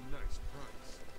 a nice price.